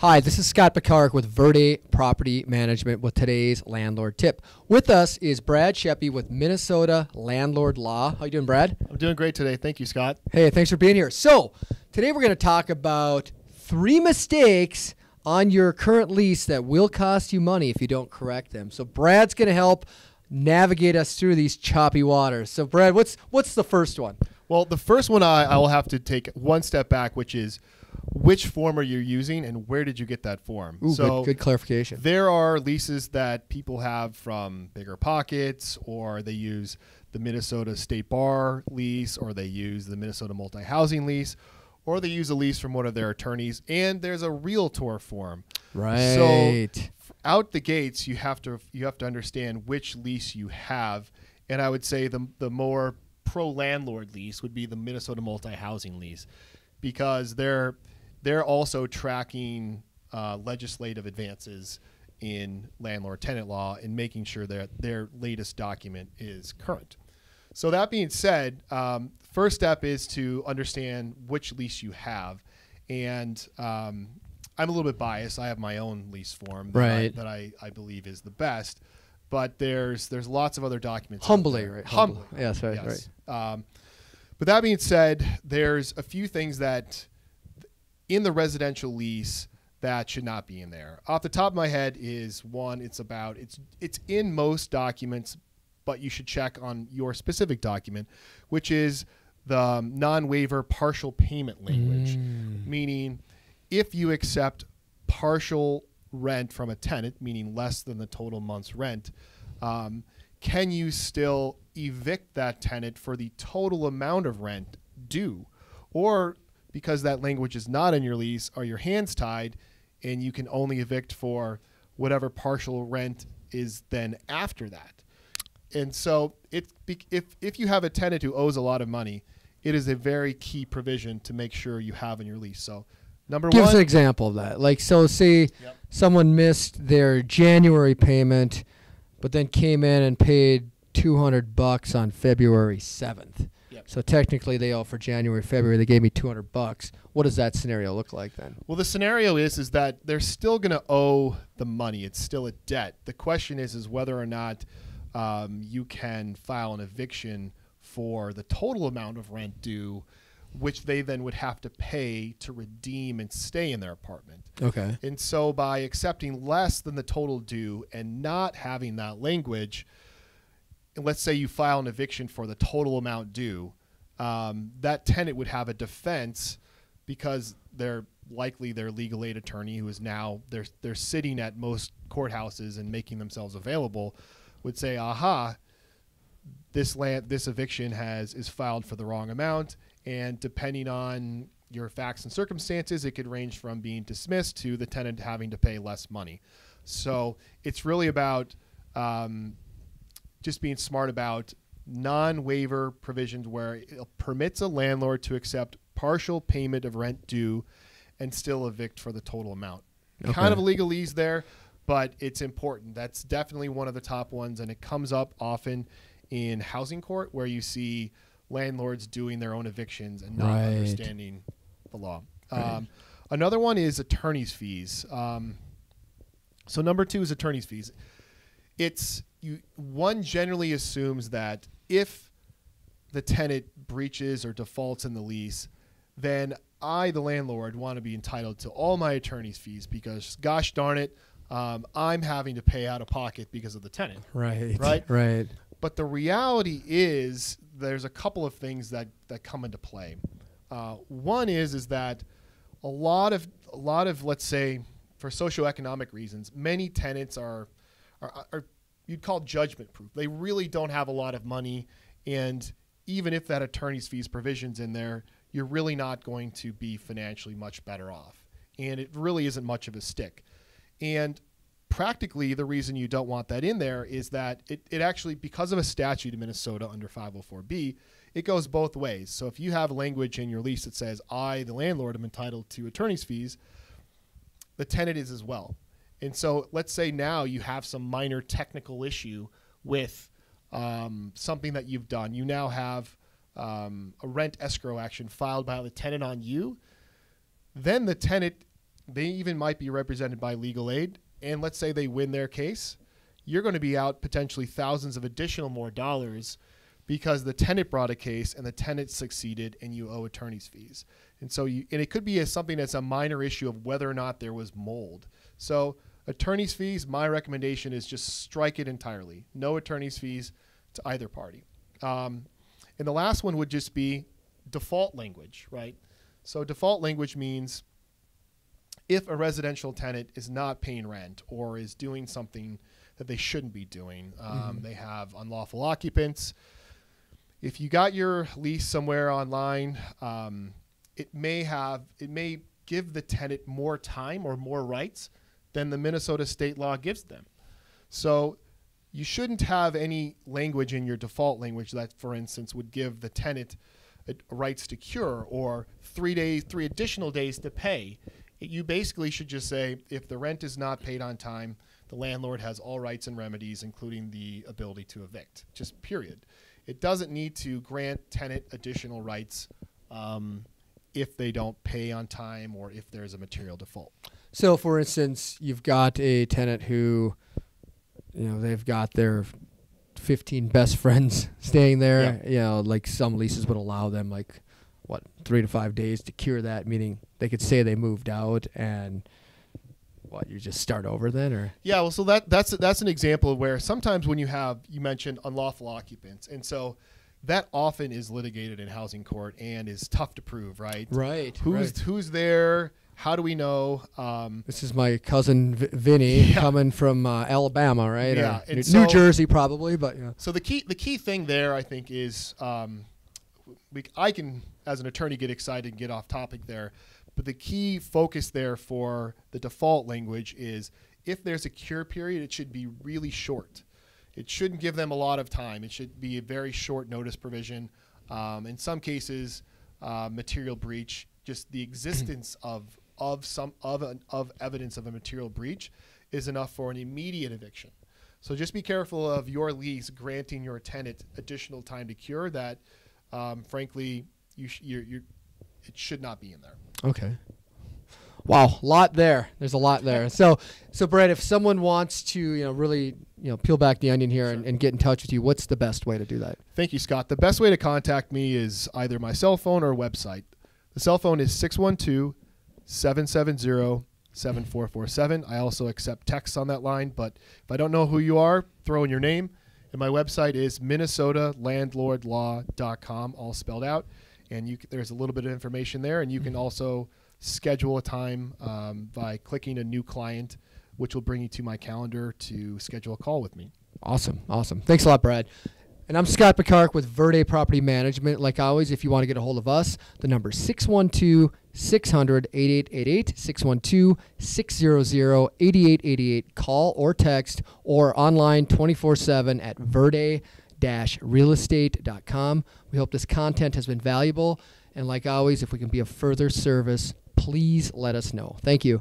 Hi, this is Scot Pekarek with Verde Property Management with today's landlord tip. With us is Brad Schaeppi with Minnesota Landlord Law. How you doing, Brad? I'm doing great today. Thank you, Scot. Hey, thanks for being here. So, today we're going to talk about three mistakes on your current lease that will cost you money if you don't correct them. So, Brad's going to help navigate us through these choppy waters. So, Brad, what's what's the first one? Well, the first one I, I will have to take one step back, which is which form are you using and where did you get that form? Ooh, so good, good clarification. there are leases that people have from Bigger Pockets, or they use the Minnesota State Bar lease, or they use the Minnesota Multi Housing lease, or they use a lease from one of their attorneys, and there's a realtor form. Right. So out the gates, you have to you have to understand which lease you have, and I would say the the more pro landlord lease would be the Minnesota multi housing lease, because they're they're also tracking uh, legislative advances in landlord tenant law and making sure that their latest document is current. So that being said, um, first step is to understand which lease you have, and um, I'm a little bit biased. I have my own lease form that, I, that I, I believe is the best, but there's there's lots of other documents. Humbly, right? Humbly. Yes, right, Yes. Um, but that being said, there's a few things that in the residential lease that should not be in there. Off the top of my head is one. It's about it's it's in most documents, but you should check on your specific document, which is the um, non-waiver partial payment language, Mm. meaning if you accept partial rent from a tenant, meaning less than the total month's rent, um, can you still evict that tenant for the total amount of rent due? Or because that language is not in your lease, are your hands tied and you can only evict for whatever partial rent is then after that? And so it, if, if you have a tenant who owes a lot of money, it is a very key provision to make sure you have in your lease. So, number Give one, Give us an example of that. Like, so say Yep. someone missed their January payment, but then came in and paid 200 bucks on February 7th. Yep. So technically they owe for January, February. They gave me 200 bucks. What does that scenario look like then? Well, the scenario is is that they're still going to owe the money. It's still a debt. The question is is whether or not um, you can file an eviction for the total amount of rent due, which they then would have to pay to redeem and stay in their apartment. Okay. And so by accepting less than the total due and not having that language, let's say you file an eviction for the total amount due, um, that tenant would have a defense because they're likely their legal aid attorney who is now they're they're sitting at most courthouses and making themselves available would say aha this land this eviction has is filed for the wrong amount. And depending on your facts and circumstances it could range from being dismissed to the tenant having to pay less money. So it's really about um, just being smart about non-waiver provisions where it permits a landlord to accept partial payment of rent due and still evict for the total amount Okay. kind of a legalese there but it's important that's definitely one of the top ones and it comes up often in housing court where you see landlords doing their own evictions and not Right. understanding the law Right. um, another one is attorney's fees um, so number two is attorney's fees it's you one generally assumes that if the tenant breaches or defaults in the lease then i the landlord want to be entitled to all my attorney's fees because gosh darn it um, i'm having to pay out of pocket because of the tenant Right. Right? Right. but the reality is there's a couple of things that, that come into play. Uh, one is is that a lot of a lot of let's say for socioeconomic reasons, many tenants are, are, are you'd call judgment proof. They really don't have a lot of money, and even if that attorney's fees provisions in there, you're really not going to be financially much better off, and it really isn't much of a stick. And practically the reason you don't want that in there is that it, it actually because of a statute in minnesota under 504b it goes both ways so if you have language in your lease that says i the landlord am entitled to attorney's fees the tenant is as well and so let's say now you have some minor technical issue with um, something that you've done you now have um, a rent escrow action filed by the tenant on you then the tenant they even might be represented by legal aid, and let's say they win their case, you're going to be out potentially thousands of additional more dollars because the tenant brought a case and the tenant succeeded and you owe attorney's fees. And so you, and it could be a, something that's a minor issue of whether or not there was mold. So attorney's fees, my recommendation is just strike it entirely. No attorney's fees to either party. Um, and the last one would just be default language, right? So default language means if a residential tenant is not paying rent or is doing something that they shouldn't be doing, um, Mm-hmm. they have unlawful occupants. If you got your lease somewhere online, um, it may have it may give the tenant more time or more rights than the Minnesota state law gives them. So you shouldn't have any language in your default language that, for instance, would give the tenant rights to cure or three days, three additional days to pay. You basically should just say if the rent is not paid on time, the landlord has all rights and remedies, including the ability to evict. Just period. It doesn't need to grant tenant additional rights um, if they don't pay on time or if there's a material default. So, for instance, you've got a tenant who, you know, they've got their 15 best friends staying there. Yeah. You know, like some leases would allow them, like, what, three to five days to cure that, meaning they could say they moved out and what, you just start over then? Or, Yeah, well, so that that's that's an example of where sometimes when you have you mentioned unlawful occupants, and so that often is litigated in housing court and is tough to prove, right? right. Who's who's there? How do we know? Um, This is my cousin v- Vinny Yeah. coming from uh, Alabama, right? Yeah, New, so- New Jersey, probably, but yeah. so the key the key thing there, I think, is um, we, I can as an attorney get excited and get off topic there, but the key focus there for the default language is if there's a cure period, it should be really short. It shouldn't give them a lot of time. It should be a very short notice provision. Um, in some cases, uh, material breach, just the existence of of some of an, of evidence of a material breach, is enough for an immediate eviction. So just be careful of your lease granting your tenant additional time to cure. That, um, frankly, you sh- you're, you're, it should not be in there. Okay. Wow, a lot there. There's a lot there. So, so Brad, if someone wants to, you know, really, you know, peel back the onion here and, and get in touch with you, what's the best way to do that? Thank you, Scot. The best way to contact me is either my cell phone or website. The cell phone is 612 770 7447. I also accept texts on that line, but if I don't know who you are, throw in your name. And my website is minnesotalandlordlaw.com, all spelled out. And you, there's a little bit of information there, and you can also schedule a time um, by clicking a new client, which will bring you to my calendar to schedule a call with me. Awesome, awesome. Thanks a lot, Brad. And I'm Scot Pekarek with Verde Property Management. Like always, if you want to get a hold of us, the number is 612 600 8888, 612 600 8888. Call or text or online 24 7 at verde realestate.com. We hope this content has been valuable. And like always, if we can be of further service, please let us know. Thank you.